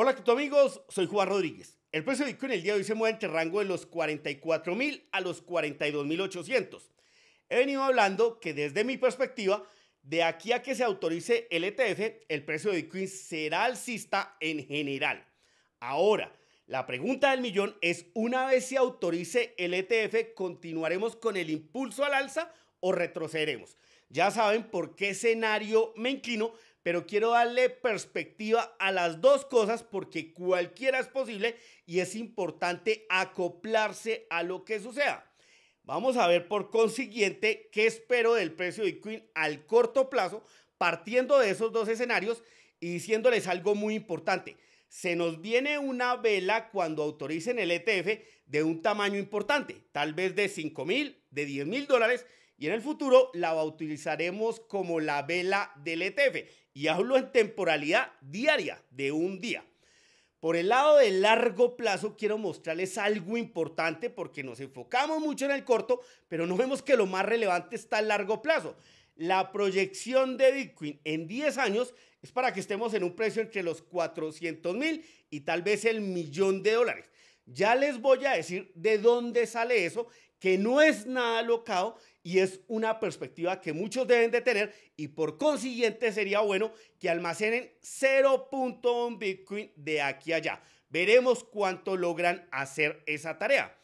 Hola, ¿qué amigos? Soy Juan Rodríguez. El precio de Bitcoin el día de hoy se mueve entre rango de los 44 mil a los 42 mil 800. He venido hablando que desde mi perspectiva, de aquí a que se autorice el ETF, el precio de Bitcoin será alcista en general. Ahora, la pregunta del millón es, una vez se autorice el ETF, ¿continuaremos con el impulso al alza o retrocederemos? Ya saben por qué escenario me inclino, pero quiero darle perspectiva a las dos cosas porque cualquiera es posible y es importante acoplarse a lo que suceda. Vamos a ver por consiguiente qué espero del precio de Bitcoin al corto plazo, partiendo de esos dos escenarios y diciéndoles algo muy importante. Se nos viene una vela cuando autoricen el ETF de un tamaño importante, tal vez de 5 mil, de 10 mil dólares, y en el futuro la utilizaremos como la vela del ETF. Y hablo en temporalidad diaria, de un día. Por el lado de largo plazo quiero mostrarles algo importante porque nos enfocamos mucho en el corto, pero no vemos que lo más relevante está a largo plazo. La proyección de Bitcoin en 10 años es para que estemos en un precio entre los 400 mil y tal vez el millón de dólares. Ya les voy a decir de dónde sale eso, que no es nada locado y es una perspectiva que muchos deben de tener y por consiguiente sería bueno que almacenen 0.1 Bitcoin de aquí a allá. Veremos cuánto logran hacer esa tarea.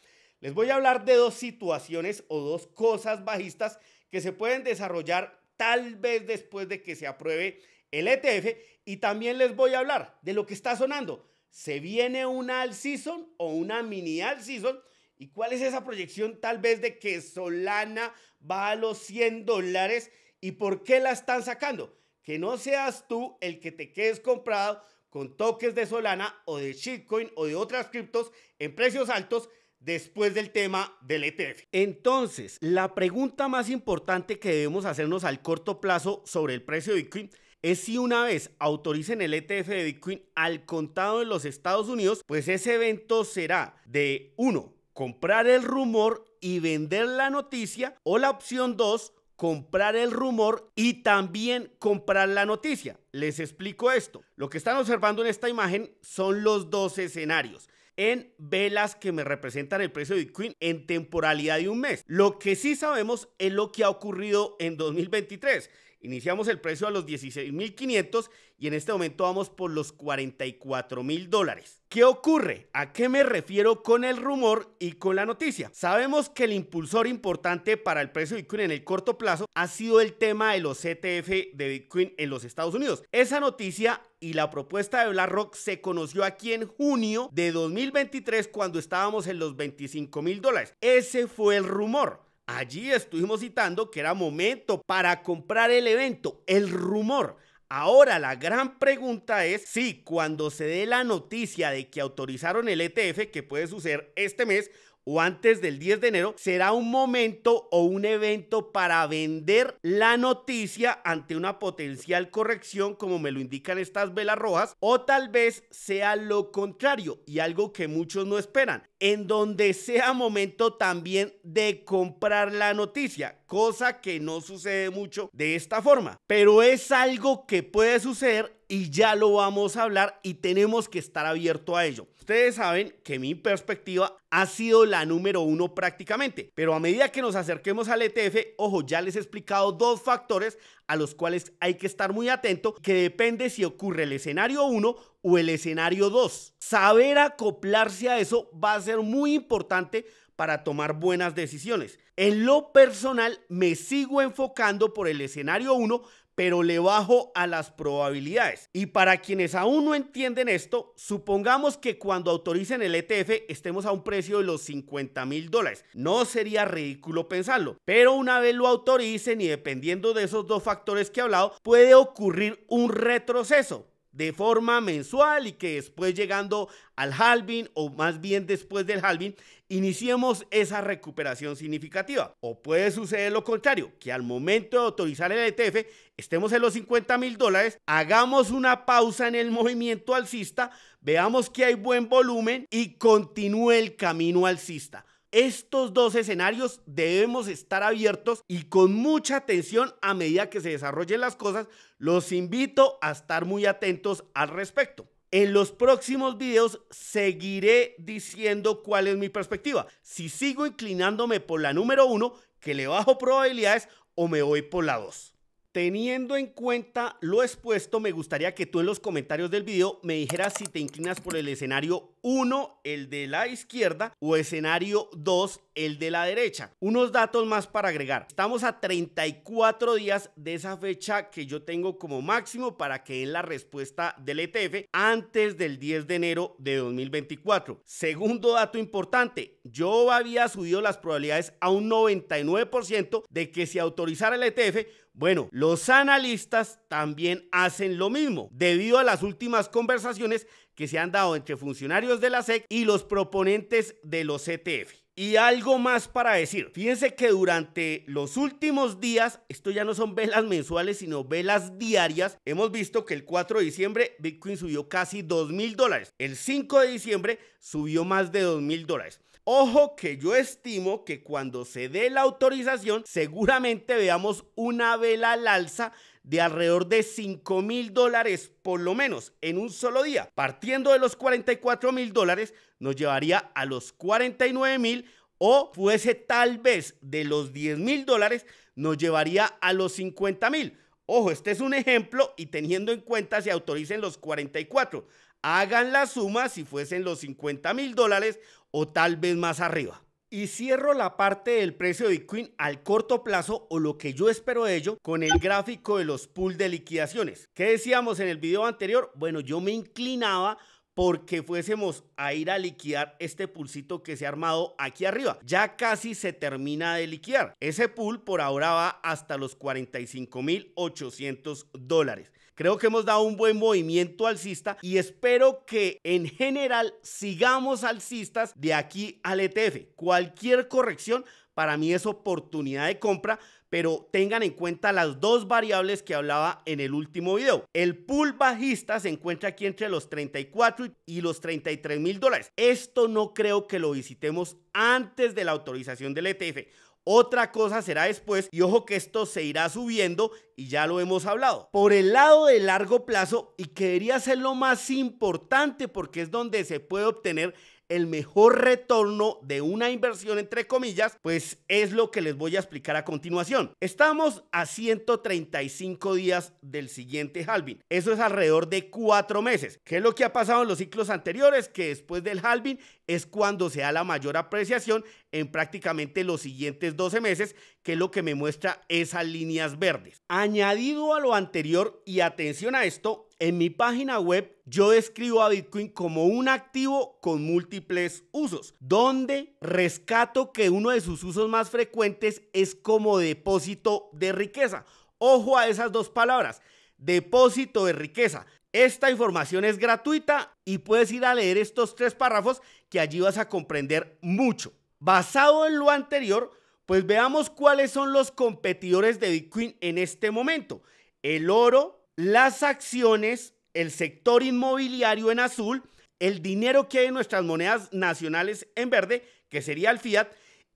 Les voy a hablar de dos situaciones o dos cosas bajistas que se pueden desarrollar tal vez después de que se apruebe el ETF y también les voy a hablar de lo que está sonando. ¿Se viene una all season o una mini all season? ¿Y cuál es esa proyección tal vez de que Solana va a los 100 dólares y por qué la están sacando? Que no seas tú el que te quedes comprado con toques de Solana o de shitcoin o de otras criptos en precios altos después del tema del ETF. Entonces, la pregunta más importante que debemos hacernos al corto plazo sobre el precio de Bitcoin es si una vez autoricen el ETF de Bitcoin al contado en los Estados Unidos, pues ese evento será de uno, comprar el rumor y vender la noticia o la opción 2, comprar el rumor y también comprar la noticia. Les explico esto. Lo que están observando en esta imagen son los dos escenarios en velas que me representan el precio de Bitcoin en temporalidad de un mes. Lo que sí sabemos es lo que ha ocurrido en 2023. Iniciamos el precio a los 16.500 y en este momento vamos por los 44 mil dólares. ¿Qué ocurre? ¿A qué me refiero con el rumor y con la noticia? Sabemos que el impulsor importante para el precio de Bitcoin en el corto plazo ha sido el tema de los ETF de Bitcoin en los Estados Unidos. Esa noticia y la propuesta de BlackRock se conoció aquí en junio de 2023 cuando estábamos en los 25 mil dólares. Ese fue el rumor. Allí estuvimos citando que era momento para comprar el evento, el rumor. Ahora la gran pregunta es si cuando se dé la noticia de que autorizaron el ETF, que puede suceder este mes, o antes del 10 de enero, será un momento o un evento para vender la noticia ante una potencial corrección, como me lo indican estas velas rojas, o tal vez sea lo contrario y algo que muchos no esperan, en donde sea momento también de comprar la noticia, cosa que no sucede mucho de esta forma, pero es algo que puede suceder y ya lo vamos a hablar y tenemos que estar abierto a ello. Ustedes saben que mi perspectiva ha sido la número uno prácticamente, pero a medida que nos acerquemos al ETF, ojo, ya les he explicado dos factores a los cuales hay que estar muy atento, que depende si ocurre el escenario 1 o el escenario 2. Saber acoplarse a eso va a ser muy importante para tomar buenas decisiones. En lo personal, me sigo enfocando por el escenario 1, pero le bajo a las probabilidades. Y para quienes aún no entienden esto, supongamos que cuando autoricen el ETF estemos a un precio de los 50 mil dólares. No sería ridículo pensarlo, pero una vez lo autoricen y dependiendo de esos dos factores que he hablado, puede ocurrir un retroceso de forma mensual y que después llegando al halving o más bien después del halving iniciemos esa recuperación significativa. O puede suceder lo contrario, que al momento de autorizar el ETF estemos en los 50 mil dólares, hagamos una pausa en el movimiento alcista, veamos que hay buen volumen y continúe el camino alcista. Estos dos escenarios debemos estar abiertos y con mucha atención a medida que se desarrollen las cosas. Los invito a estar muy atentos al respecto. En los próximos videos seguiré diciendo cuál es mi perspectiva. Si sigo inclinándome por la número uno, que le bajo probabilidades, o me voy por la dos. Teniendo en cuenta lo expuesto, me gustaría que tú en los comentarios del video me dijeras si te inclinas por el escenario 1, el de la izquierda, o escenario 2, el de la derecha. Unos datos más para agregar. Estamos a 34 días de esa fecha que yo tengo como máximo para que den la respuesta del ETF antes del 10 de enero de 2024. Segundo dato importante, yo había subido las probabilidades a un 99% de que se autorizara el ETF bueno, los analistas también hacen lo mismo, debido a las últimas conversaciones que se han dado entre funcionarios de la SEC y los proponentes de los ETF. Y algo más para decir. Fíjense que durante los últimos días, esto ya no son velas mensuales, sino velas diarias, hemos visto que el 4 de diciembre Bitcoin subió casi 2 mil dólares. El 5 de diciembre subió más de 2 mil dólares. Ojo que yo estimo que cuando se dé la autorización seguramente veamos una vela al alza de alrededor de 5 mil dólares por lo menos en un solo día. Partiendo de los 44 mil dólares nos llevaría a los 49 mil o fuese tal vez de los 10 mil dólares nos llevaría a los 50 mil. Ojo, este es un ejemplo y teniendo en cuenta si autoricen los 44. Hagan la suma si fuesen los 50 mil dólares o tal vez más arriba. Y cierro la parte del precio de Bitcoin al corto plazo o lo que yo espero de ello con el gráfico de los pools de liquidaciones. ¿Qué decíamos en el video anterior? Bueno, yo me inclinaba porque fuésemos a ir a liquidar este pulsito que se ha armado aquí arriba. Ya casi se termina de liquidar. Ese pool por ahora va hasta los 45.800 dólares. Creo que hemos dado un buen movimiento alcista y espero que en general sigamos alcistas de aquí al ETF. Cualquier corrección para mí es oportunidad de compra, pero tengan en cuenta las dos variables que hablaba en el último video. El pool bajista se encuentra aquí entre los 34 y los 33 mil dólares. Esto no creo que lo visitemos antes de la autorización del ETF. Otra cosa será después y ojo que esto se irá subiendo y ya lo hemos hablado. Por el lado de largo plazo y que debería ser lo más importante porque es donde se puede obtener el mejor retorno de una inversión, entre comillas, pues es lo que les voy a explicar a continuación. Estamos a 135 días del siguiente halving. Eso es alrededor de cuatro meses. ¿Qué es lo que ha pasado en los ciclos anteriores? Que después del halving es cuando se da la mayor apreciación en prácticamente los siguientes 12 meses, que es lo que me muestra esas líneas verdes. Añadido a lo anterior, y atención a esto, en mi página web yo describo a Bitcoin como un activo con múltiples usos, donde rescato que uno de sus usos más frecuentes es como depósito de riqueza. Ojo a esas dos palabras, depósito de riqueza. Esta información es gratuita y puedes ir a leer estos tres párrafos que allí vas a comprender mucho. Basado en lo anterior, pues veamos cuáles son los competidores de Bitcoin en este momento. El oro, las acciones, el sector inmobiliario en azul, el dinero que hay en nuestras monedas nacionales en verde, que sería el fiat,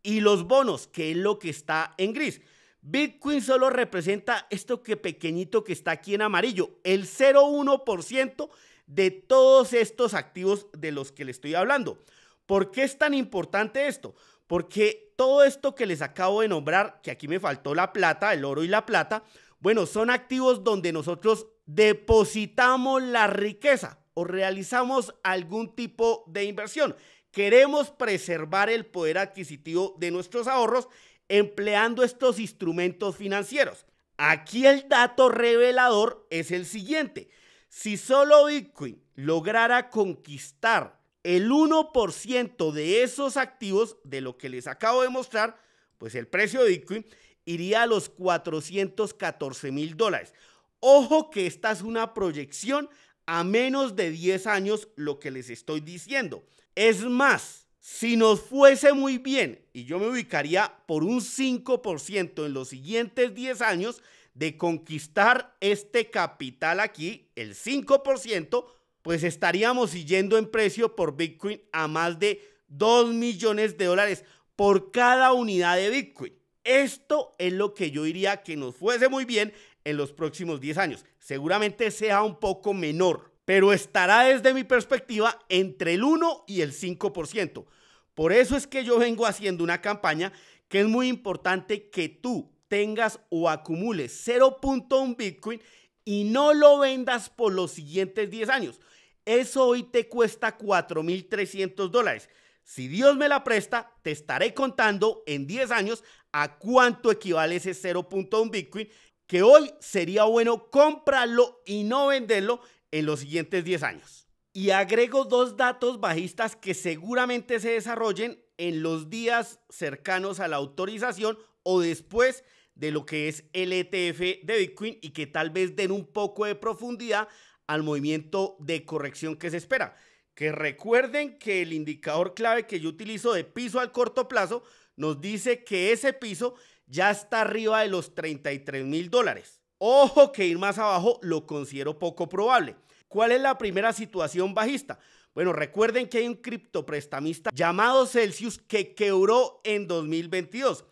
y los bonos, que es lo que está en gris. Bitcoin solo representa esto que pequeñito que está aquí en amarillo, el 0,1% de todos estos activos de los que le estoy hablando. ¿Por qué es tan importante esto? Porque todo esto que les acabo de nombrar, que aquí me faltó la plata, el oro y la plata, bueno, son activos donde nosotros depositamos la riqueza o realizamos algún tipo de inversión. Queremos preservar el poder adquisitivo de nuestros ahorros empleando estos instrumentos financieros. Aquí el dato revelador es el siguiente. Si solo Bitcoin lograra conquistar el 1% de esos activos, de lo que les acabo de mostrar, pues el precio de Bitcoin iría a los 414 mil dólares. Ojo que esta es una proyección a menos de 10 años lo que les estoy diciendo. Es más, si nos fuese muy bien y yo me ubicaría por un 5% en los siguientes 10 años de conquistar este capital aquí, el 5%, pues estaríamos yendo en precio por Bitcoin a más de 2 millones de dólares por cada unidad de Bitcoin. Esto es lo que yo diría que nos fuese muy bien en los próximos 10 años. Seguramente sea un poco menor, pero estará desde mi perspectiva entre el 1 y el 5%. Por eso es que yo vengo haciendo una campaña que es muy importante que tú tengas o acumules 0.1 Bitcoin y no lo vendas por los siguientes 10 años. Eso hoy te cuesta 4.300 dólares. Si Dios me la presta, te estaré contando en 10 años a cuánto equivale ese 0.1 Bitcoin, que hoy sería bueno comprarlo y no venderlo en los siguientes 10 años. Y agrego dos datos bajistas que seguramente se desarrollen en los días cercanos a la autorización o después de lo que es el ETF de Bitcoin y que tal vez den un poco de profundidad al movimiento de corrección que se espera. Que recuerden que el indicador clave que yo utilizo de piso al corto plazo nos dice que ese piso ya está arriba de los 33 mil dólares. Ojo que ir más abajo lo considero poco probable. ¿Cuál es la primera situación bajista? Bueno, recuerden que hay un criptoprestamista llamado Celsius que quebró en 2022.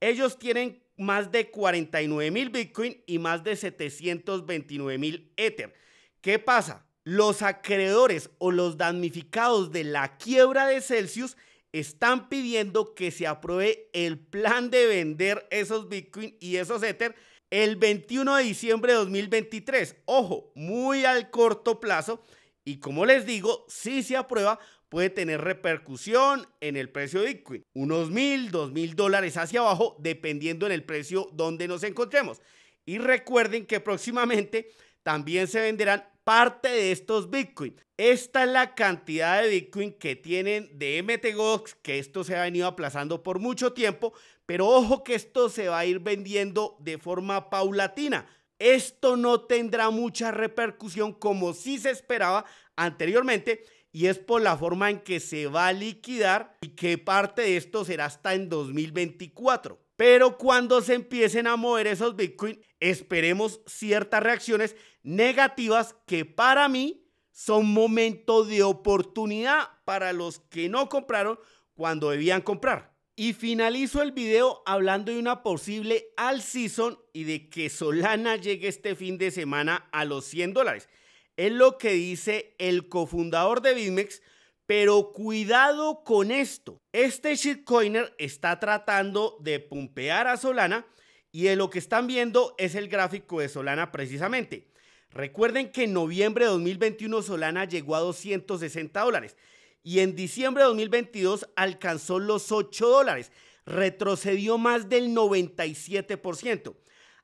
Ellos tienen más de 49 mil Bitcoin y más de 729 mil Ether. ¿Qué pasa? Los acreedores o los damnificados de la quiebra de Celsius están pidiendo que se apruebe el plan de vender esos Bitcoin y esos Ether el 21 de diciembre de 2023. Ojo, muy al corto plazo. Y como les digo, si se aprueba, puede tener repercusión en el precio de Bitcoin. Unos mil, dos mil dólares hacia abajo, dependiendo en el precio donde nos encontremos. Y recuerden que próximamente también se venderán parte de estos Bitcoin. Esta es la cantidad de Bitcoin que tienen de MTGOX, que esto se ha venido aplazando por mucho tiempo, pero ojo que esto se va a ir vendiendo de forma paulatina. Esto no tendrá mucha repercusión como sí se esperaba anteriormente y es por la forma en que se va a liquidar y que parte de esto será hasta en 2024. Pero cuando se empiecen a mover esos Bitcoin, esperemos ciertas reacciones negativas que para mí son momento de oportunidad para los que no compraron cuando debían comprar. Y finalizo el video hablando de una posible all season y de que Solana llegue este fin de semana a los 100 dólares. Es lo que dice el cofundador de BitMEX, pero cuidado con esto. Este shitcoiner está tratando de pumpear a Solana y de lo que están viendo es el gráfico de Solana precisamente. Recuerden que en noviembre de 2021 Solana llegó a 260 dólares y en diciembre de 2022 alcanzó los 8 dólares. Retrocedió más del 97%.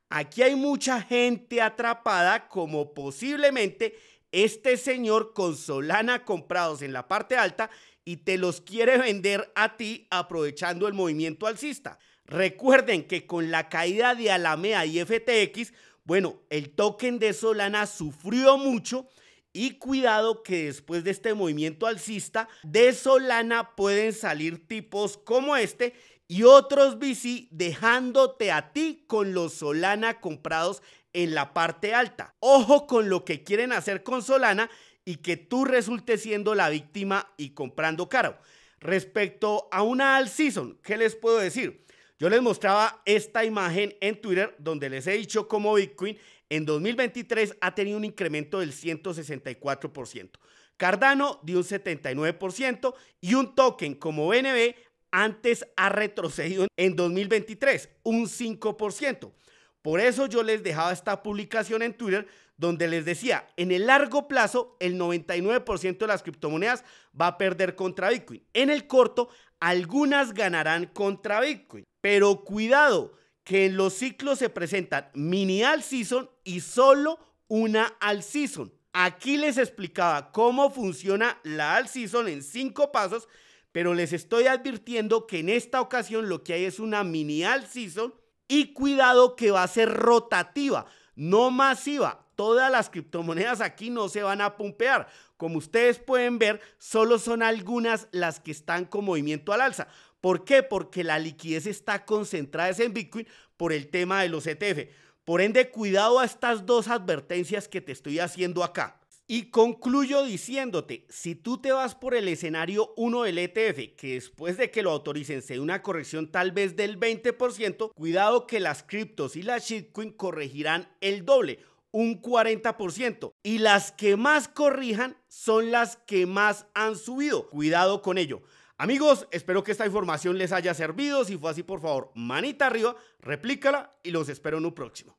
Aquí hay mucha gente atrapada como posiblemente este señor con Solana comprados en la parte alta y te los quiere vender a ti aprovechando el movimiento alcista. Recuerden que con la caída de Alameda y FTX, bueno, el token de Solana sufrió mucho y cuidado que después de este movimiento alcista de Solana pueden salir tipos como este y otros VC dejándote a ti con los Solana comprados en la parte alta. Ojo con lo que quieren hacer con Solana y que tú resultes siendo la víctima y comprando caro. Respecto a una all season, ¿qué les puedo decir? Yo les mostraba esta imagen en Twitter donde les he dicho cómo Bitcoin en 2023 ha tenido un incremento del 164%. Cardano de un 79% y un token como BNB antes ha retrocedido en 2023 un 5%. Por eso yo les dejaba esta publicación en Twitter donde les decía, en el largo plazo el 99% de las criptomonedas va a perder contra Bitcoin. En el corto, algunas ganarán contra Bitcoin. Pero cuidado, que en los ciclos se presentan mini all season y solo una all season. Aquí les explicaba cómo funciona la all season en cinco pasos pero les estoy advirtiendo que en esta ocasión lo que hay es una mini all season y cuidado que va a ser rotativa, no masiva. Todas las criptomonedas aquí no se van a pumpear. Como ustedes pueden ver, solo son algunas las que están con movimiento al alza. ¿Por qué? Porque la liquidez está concentrada en Bitcoin por el tema de los ETF. Por ende, cuidado a estas dos advertencias que te estoy haciendo acá. Y concluyo diciéndote, si tú te vas por el escenario 1 del ETF, que después de que lo autoricen se dé una corrección tal vez del 20%, cuidado que las criptos y las shitcoin corregirán el doble, un 40%. Y las que más corrijan son las que más han subido. Cuidado con ello. Amigos, espero que esta información les haya servido. Si fue así, por favor, manita arriba, replícala y los espero en un próximo.